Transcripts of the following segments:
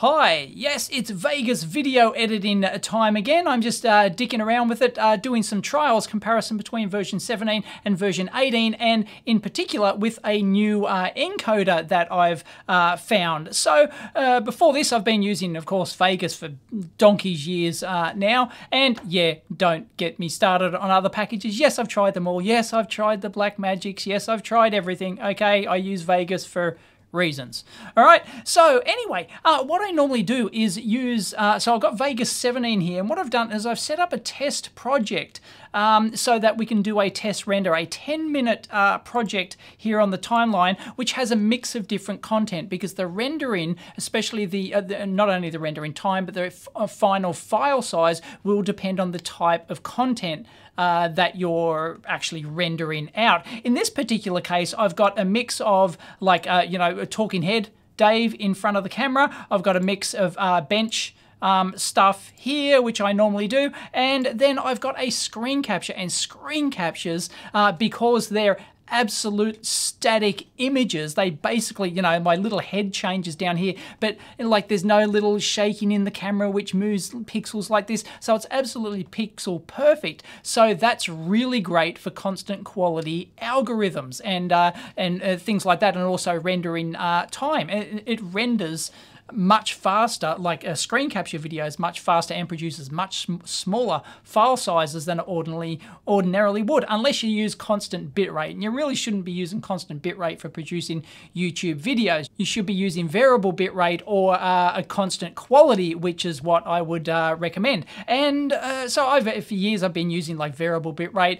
Hi, yes, it's Vegas video editing time again. I'm just uh, dicking around with it, uh, doing some trials, comparison between version 17 and version 18, and in particular with a new uh, encoder that I've uh, found. So uh, before this, I've been using, of course, Vegas for donkey's years uh, now, and yeah, don't get me started on other packages. Yes, I've tried them all. Yes, I've tried the Black Magics. Yes, I've tried everything. Okay, I use Vegas for reasons. All right. So anyway, uh, what I normally do is use. Uh, so I've got Vegas 17 here, and what I've done is I've set up a test project um, so that we can do a test render, a 10 minute uh, project here on the timeline, which has a mix of different content because the rendering, especially the, uh, the not only the rendering time, but the uh, final file size will depend on the type of content uh, that you're actually rendering out. In this particular case, I've got a mix of like, uh, you know, a talking head, Dave in front of the camera. I've got a mix of uh, bench um, stuff here, which I normally do. And then I've got a screen capture and screen captures uh, because they're absolute static images. They basically, you know, my little head changes down here, but like there's no little shaking in the camera which moves pixels like this. So it's absolutely pixel perfect. So that's really great for constant quality algorithms and uh, and uh, things like that, and also rendering uh, time. It, it renders much faster, like a screen capture video is much faster and produces much smaller file sizes than it ordinarily, ordinarily would, unless you use constant bitrate. And you really shouldn't be using constant bitrate for producing YouTube videos. You should be using variable bitrate or uh, a constant quality, which is what I would uh, recommend. And uh, so over for years, I've been using like variable bitrate.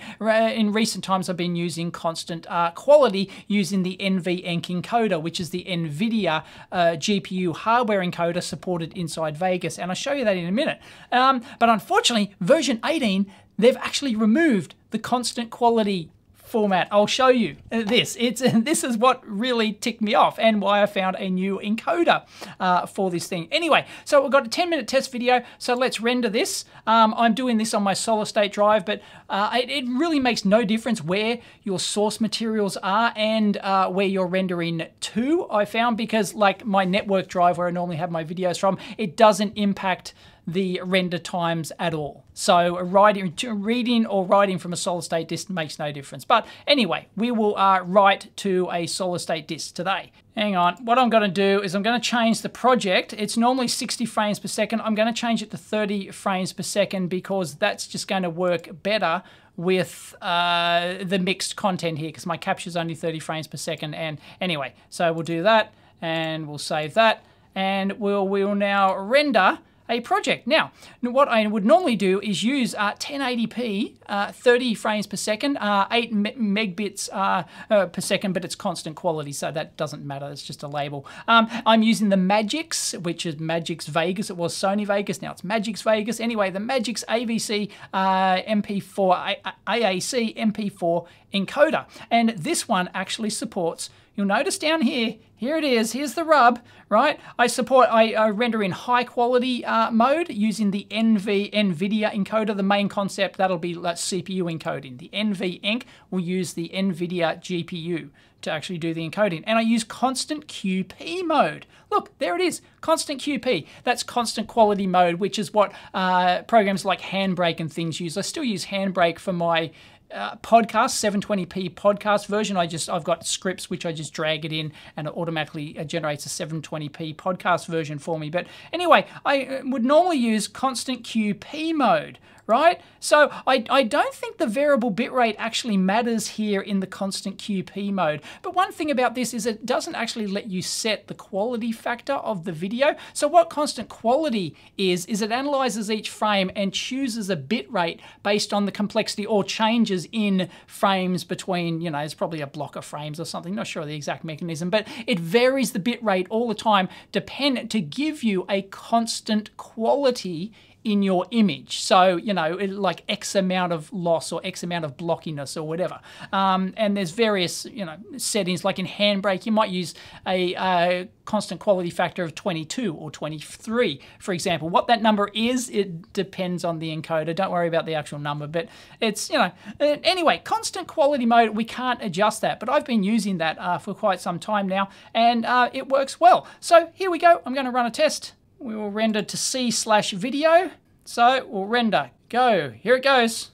In recent times, I've been using constant uh, quality using the NVENC encoder, which is the NVIDIA uh, GPU hardware hardware encoder supported inside Vegas, and I'll show you that in a minute. Um, but unfortunately, version 18, they've actually removed the constant quality format. I'll show you this. It's This is what really ticked me off and why I found a new encoder uh, for this thing. Anyway, so we've got a 10 minute test video, so let's render this. Um, I'm doing this on my solid state drive, but uh, it, it, really makes no difference where your source materials are and uh, where you're rendering to, I found, because like my network drive where I normally have my videos from, it doesn't impact the render times at all. So writing, reading or writing from a solid state disk makes no difference. But anyway, we will uh, write to a solid state disk today. Hang on, what I'm gonna do is I'm gonna change the project. It's normally 60 frames per second. I'm gonna change it to 30 frames per second because that's just gonna work better with uh, the mixed content here because my capture is only 30 frames per second. And anyway, so we'll do that and we'll save that and we'll, we'll now render a project. Now, what I would normally do is use uh, 1080p, uh, 30 frames per second, uh, 8 me megbits uh, uh, per second, but it's constant quality, so that doesn't matter. It's just a label. Um, I'm using the Magix, which is Magix Vegas. It was Sony Vegas, now it's Magix Vegas. Anyway, the Magix AVC uh, MP4 AAC MP4 encoder, and this one actually supports You'll notice down here, here it is, here's the rub, right? I support, I, I render in high quality uh, mode using the NV NVIDIA encoder. The main concept, that'll be CPU encoding. The NVENC will use the NVIDIA GPU to actually do the encoding. And I use constant QP mode. Look, there it is, constant QP. That's constant quality mode, which is what uh, programs like Handbrake and things use. I still use Handbrake for my uh, podcast 720p podcast version. I just i've got scripts which i just drag it in and it automatically uh, generates a 720p podcast version for me. But anyway i uh, would normally use constant qp mode right? So I, I don't think the variable bitrate actually matters here in the constant QP mode. But one thing about this is it doesn't actually let you set the quality factor of the video. So what constant quality is, is it analyzes each frame and chooses a bitrate based on the complexity or changes in frames between, you know, it's probably a block of frames or something, not sure the exact mechanism, but it varies the bitrate all the time dependent to give you a constant quality in your image. So, you know, like X amount of loss or X amount of blockiness or whatever. Um, and there's various, you know, settings like in Handbrake, you might use a, a, constant quality factor of 22 or 23, for example. What that number is, it depends on the encoder. Don't worry about the actual number, but it's, you know, anyway, constant quality mode, we can't adjust that, but I've been using that uh, for quite some time now and uh, it works well. So here we go. I'm going to run a test we will render to C slash video. So we'll render, go, here it goes.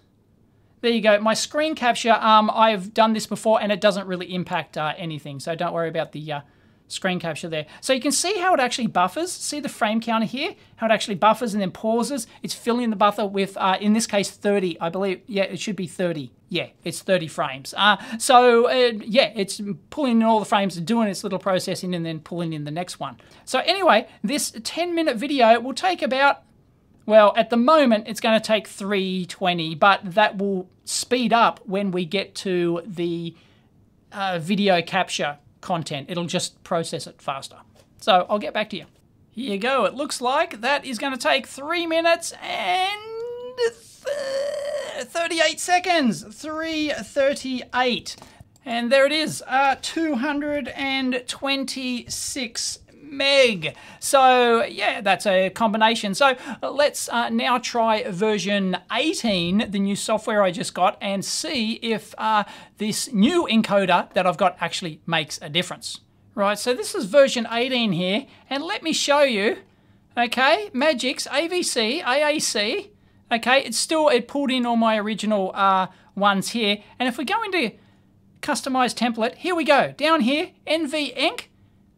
There you go. My screen capture, um, I've done this before and it doesn't really impact uh, anything. So don't worry about the uh, screen capture there. So you can see how it actually buffers. See the frame counter here? How it actually buffers and then pauses. It's filling the buffer with, uh, in this case, 30. I believe, yeah, it should be 30. Yeah, it's 30 frames. Uh, so uh, yeah, it's pulling in all the frames, and doing its little processing and then pulling in the next one. So anyway, this 10 minute video will take about well, at the moment, it's going to take 320, but that will speed up when we get to the uh, video capture content. It'll just process it faster. So I'll get back to you. Here you go. It looks like that is going to take 3 minutes and 38 seconds. 338. And there it is, uh, 226 meg. So yeah, that's a combination. So let's uh, now try version 18, the new software I just got, and see if uh, this new encoder that I've got actually makes a difference. Right, so this is version 18 here, and let me show you, okay, Magix, AVC, AAC, okay, it's still, it pulled in all my original uh, ones here, and if we go into customize template, here we go, down here, NVENC,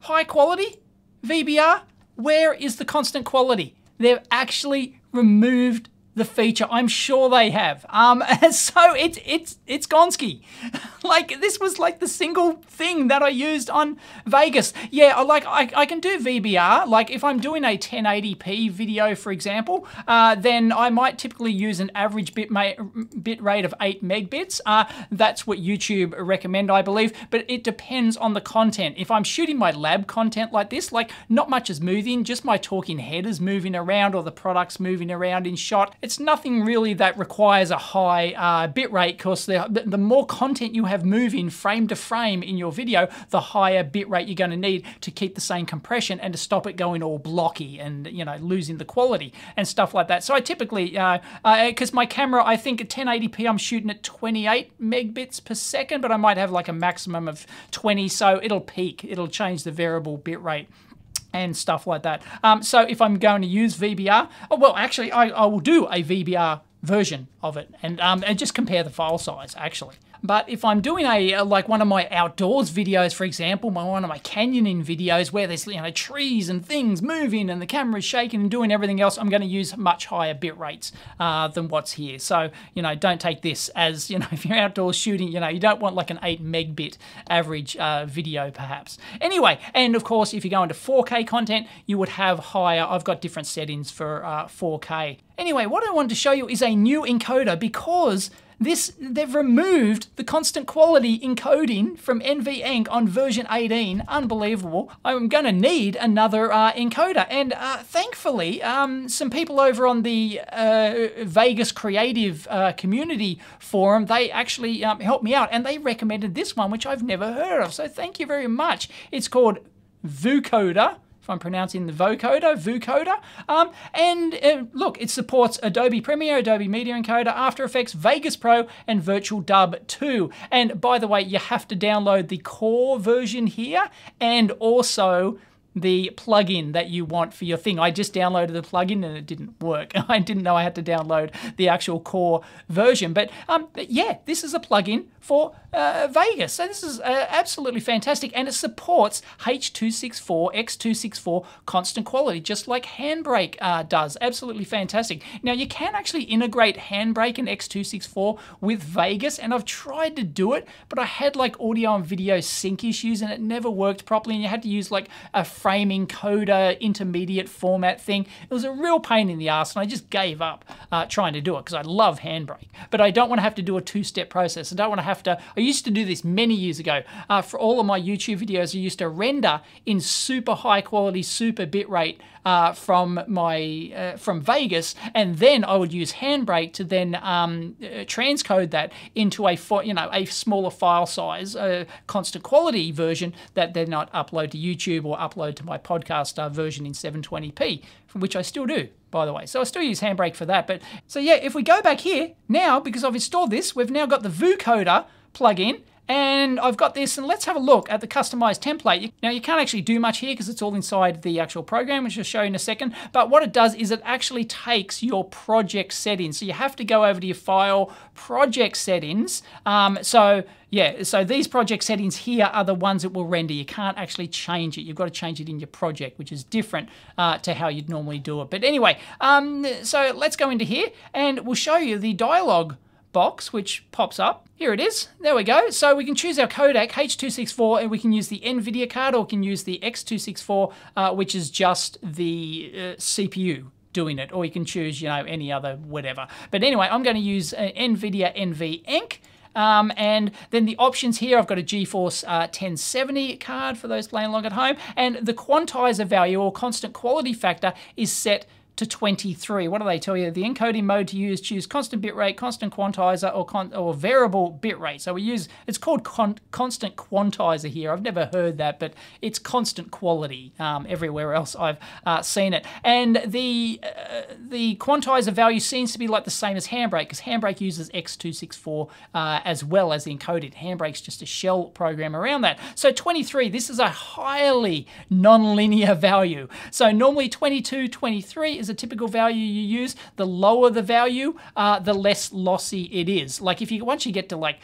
high quality, VBR, where is the constant quality? They've actually removed the feature. I'm sure they have. Um, so it's it's it's Gonski. like this was like the single thing that I used on Vegas. Yeah, I like I, I can do VBR. Like if I'm doing a 1080p video, for example, uh, then I might typically use an average bit bit rate of eight megbits. Uh, that's what YouTube recommend, I believe. But it depends on the content. If I'm shooting my lab content like this, like not much is moving, just my talking head is moving around or the product's moving around in shot it's nothing really that requires a high uh, bitrate because the, the more content you have moving frame to frame in your video, the higher bitrate you're going to need to keep the same compression and to stop it going all blocky and you know losing the quality and stuff like that. So I typically, because uh, uh, my camera, I think at 1080p I'm shooting at 28 megabits per second, but I might have like a maximum of 20, so it'll peak. It'll change the variable bitrate and stuff like that. Um, so if I'm going to use VBR, oh, well, actually, I, I will do a VBR version of it and, um, and just compare the file size, actually. But if I'm doing a, a, like one of my outdoors videos, for example, my one of my canyoning videos where there's you know trees and things moving and the camera's shaking and doing everything else, I'm going to use much higher bit rates uh, than what's here. So you know, don't take this as you know if you're outdoors shooting, you know, you don't want like an 8 megbit average uh, video perhaps. Anyway, and of course, if you go into 4K content, you would have higher. I've got different settings for uh, 4K. Anyway, what I wanted to show you is a new encoder because this they've removed the constant quality encoding from NVENC on version 18. Unbelievable. I'm going to need another uh, encoder, and uh, thankfully, um, some people over on the uh, Vegas Creative uh, Community Forum they actually um, helped me out, and they recommended this one, which I've never heard of. So thank you very much. It's called Voukoder if I'm pronouncing the Voukoder, Voukoder. Um, and uh, look, it supports Adobe Premiere, Adobe Media Encoder, After Effects, Vegas Pro, and Virtual Dub 2. And by the way, you have to download the core version here and also the plugin that you want for your thing. I just downloaded the plugin and it didn't work. I didn't know I had to download the actual core version. But, um, yeah, this is a plugin for uh, Vegas. So this is uh, absolutely fantastic. And it supports H264, X264 constant quality, just like Handbrake uh, does. Absolutely fantastic. Now, you can actually integrate Handbrake and X264 with Vegas, and I've tried to do it, but I had like audio and video sync issues and it never worked properly, and you had to use like a frame encoder intermediate format thing. It was a real pain in the ass, and I just gave up uh, trying to do it because I love Handbrake. But I don't want to have to do a two-step process. I don't want to have to. I used to do this many years ago. Uh, for all of my YouTube videos, I used to render in super high quality, super bitrate uh, from my uh, from Vegas, and then I would use Handbrake to then um, uh, transcode that into a you know a smaller file size, a constant quality version that then I'd upload to YouTube or upload to my podcast uh, version in 720p, from which I still do by the way. So I still use Handbrake for that. But so yeah, if we go back here now, because I've installed this, we've now got the Voukoder plugin and I've got this and let's have a look at the customized template. Now you can't actually do much here because it's all inside the actual program, which I'll show you in a second. But what it does is it actually takes your project settings. So you have to go over to your file, project settings. Um, so yeah, so these project settings here are the ones that will render. You can't actually change it. You've got to change it in your project, which is different uh, to how you'd normally do it. But anyway, um, so let's go into here and we'll show you the dialog box, which pops up. Here it is. There we go. So we can choose our codec H.264 and we can use the NVIDIA card or we can use the X264, uh, which is just the uh, CPU doing it. Or you can choose, you know, any other whatever. But anyway, I'm going to use uh, NVIDIA NVENC. Um, and then the options here, I've got a GeForce uh, 1070 card for those playing along at home. And the quantizer value or constant quality factor is set to 23. What do they tell you? The encoding mode to use, choose constant bitrate, constant quantizer, or, con or variable bitrate. So we use, it's called con constant quantizer here. I've never heard that, but it's constant quality um, everywhere else I've uh, seen it. And the, uh, the quantizer value seems to be like the same as Handbrake, because Handbrake uses X264 uh, as well as the encoded. Handbrake's just a shell program around that. So 23, this is a highly non-linear value. So normally 22, 23 is is a typical value you use, the lower the value, uh, the less lossy it is. Like if you once you get to like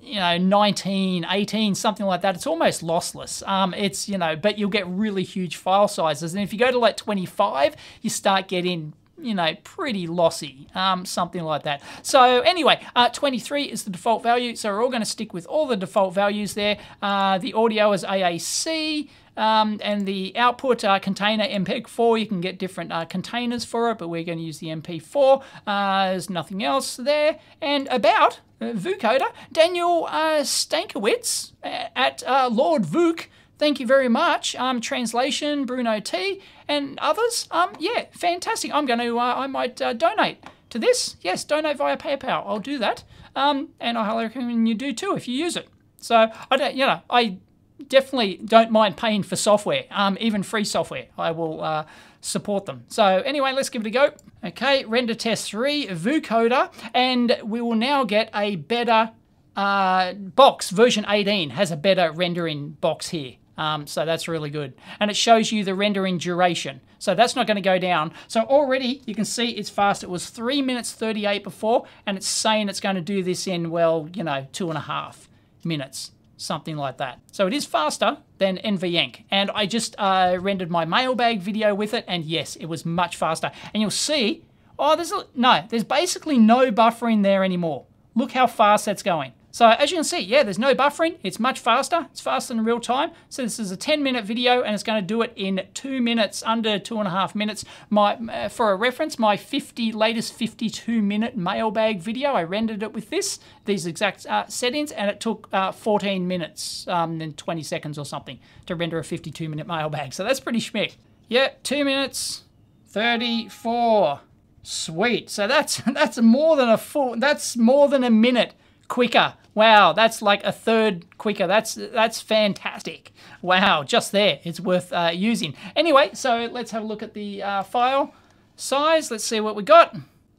you know 19 18 something like that it's almost lossless um, it's you know but you'll get really huge file sizes and if you go to like 25 you start getting you know, pretty lossy, um, something like that. So anyway, uh, 23 is the default value, so we're all going to stick with all the default values there. Uh, the audio is AAC, um, and the output uh, container MPEG-4, you can get different uh, containers for it, but we're going to use the MP4. Uh, there's nothing else there. And about uh, Voukoder, Daniel Stankewitz at Lord Vuk, thank you very much. Um, translation, Bruno T, and others. Um, yeah, fantastic. I'm going to, I might donate to this. Yes, donate via PayPal. I'll do that. Um, and I highly recommend you do too if you use it. So I don't, you know, I definitely don't mind paying for software, um, even free software. I will uh, support them. So anyway, let's give it a go. Okay, render test 3, voukoder, and we will now get a better uh, box. Version 18 has a better rendering box here. Um, so that's really good. And it shows you the rendering duration. So that's not going to go down. So already you can see it's fast. It was 3 minutes 38 before, and it's saying it's going to do this in, well, you know, two and a half minutes something like that. So it is faster than NVENC. And I just uh, rendered my mailbag video with it, and yes, it was much faster. And you'll see, oh, there's a, no, there's basically no buffering there anymore. Look how fast that's going. So as you can see, yeah, there's no buffering. It's much faster. It's faster than real time. So this is a 10 minute video and it's going to do it in two minutes, under two and a half minutes. My, uh, For a reference, my 50 latest 52 minute mailbag video, I rendered it with this, these exact uh, settings, and it took uh, 14 minutes um, and 20 seconds or something to render a 52 minute mailbag. So that's pretty schmick. Yeah, two minutes, 34. Sweet. So that's that's more than a full. That's more than a minute quicker. Wow, that's like a third quicker. That's that's fantastic. Wow, just there. It's worth uh, using. Anyway, so let's have a look at the uh, file size. Let's see what we got.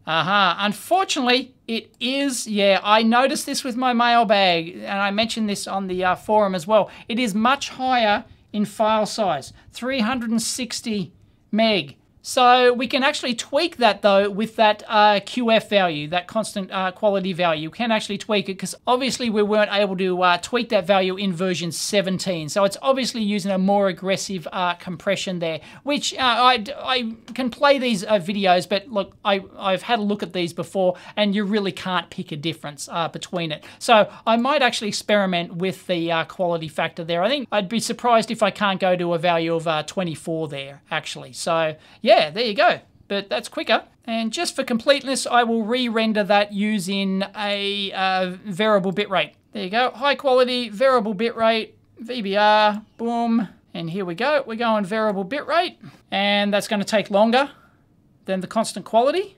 Aha, uh -huh. unfortunately, it is, yeah, I noticed this with my mailbag, and I mentioned this on the uh, forum as well. It is much higher in file size, 360 meg. So we can actually tweak that though with that uh, QF value, that constant uh, quality value. We can actually tweak it because obviously we weren't able to uh, tweak that value in version 17. So it's obviously using a more aggressive uh, compression there, which uh, I, I can play these uh, videos, but look, I, I've had a look at these before and you really can't pick a difference between it. So I might actually experiment with the quality factor there. I think I'd be surprised if I can't go to a value of 24 there actually. So yeah, yeah, there you go. But that's quicker. And just for completeness, I will re-render that using a uh, variable bitrate. There you go, high quality, variable bitrate, VBR, boom. And here we go, we're going variable bitrate. And that's gonna take longer than the constant quality.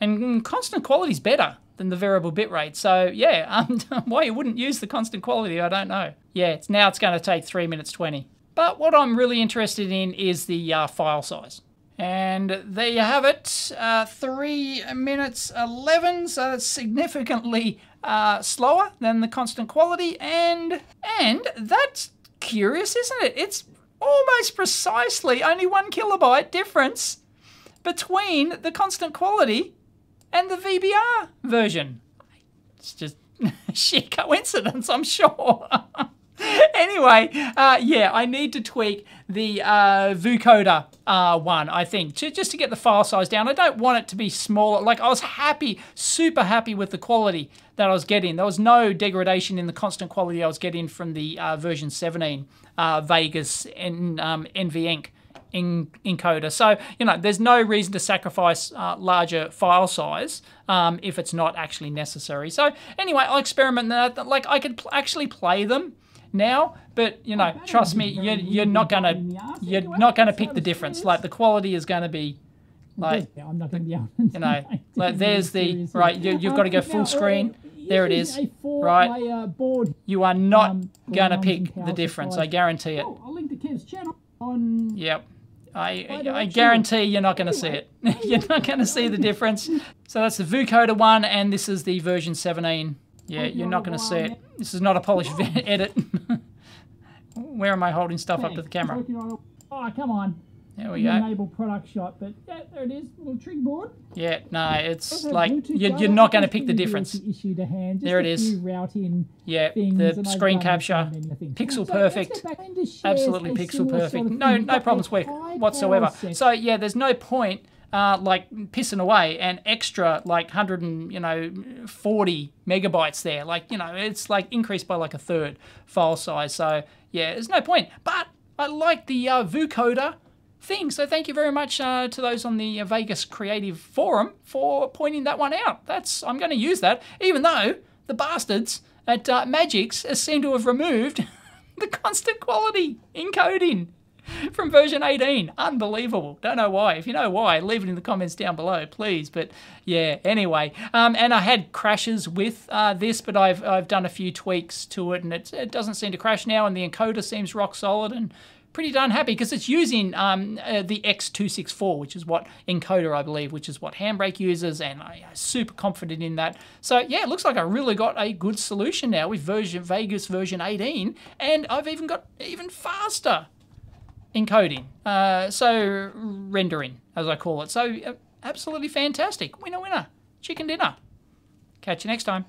And constant quality is better than the variable bitrate. So yeah, um, why you wouldn't use the constant quality, I don't know. Yeah, it's now it's gonna take three minutes 20. But what I'm really interested in is the uh, file size. And there you have it, uh, 3 minutes 11, so that's significantly uh, slower than the constant quality, and and that's curious, isn't it? It's almost precisely only one kilobyte difference between the constant quality and the VBR version. It's just sheer coincidence, I'm sure. anyway, uh, yeah, I need to tweak the uh, Voukoder uh, one, I think, to, just to get the file size down. I don't want it to be smaller. Like, I was happy, super happy with the quality that I was getting. There was no degradation in the constant quality I was getting from the uh, version 17 uh, Vegas and um, NVENC in, encoder. So, you know, there's no reason to sacrifice uh, larger file size um, if it's not actually necessary. So, anyway, I'll experiment that. Like, I could pl actually play them now, but you know, trust me, you're, you're not gonna you're not gonna pick the difference. Like the quality is gonna be like I'm not going to be able you know, like there's the right. You, you've got to go full screen. There it is. Right. You are not um, gonna pick the difference. I guarantee it. Oh, I'll link to Kev's channel on. Yep. I, I guarantee you're not going to see it. you're not going to see the difference. So that's the Voukoder one, and this is the version 17 yeah, you're not going to see it. This is not a polished edit. Where am I holding stuff up to the camera? Oh, come on. There we go. Enable product shot, but yeah, there it is. Little trig board. Yeah, no, it's like you're, you're not going to pick the difference. Issue to hand. there it is. Yeah, the screen capture, pixel perfect, absolutely pixel perfect. No, no problems whatsoever. So yeah, there's no point uh, like pissing away and extra like 100 and you know 40 megabytes there. Like you know it's like increased by like a third file size. So yeah there's no point. But I like the uh, Voukoder thing. So thank you very much uh, to those on the Vegas Creative Forum for pointing that one out. That's I'm going to use that even though the bastards at uh, Magix seem to have removed the constant quality encoding from version 18. Unbelievable. Don't know why. If you know why, leave it in the comments down below, please. But yeah, anyway. Um, and I had crashes with uh, this, but I've, I've done a few tweaks to it, and it, it doesn't seem to crash now, and the encoder seems rock solid and pretty darn happy because it's using um, uh, the X264, which is what encoder, I believe, which is what Handbrake uses, and I'm super confident in that. So yeah, it looks like I really got a good solution now with version Vegas version 18, and I've even got even faster encoding. Uh, so rendering, as I call it. So uh, absolutely fantastic. Winner, winner. Chicken dinner. Catch you next time.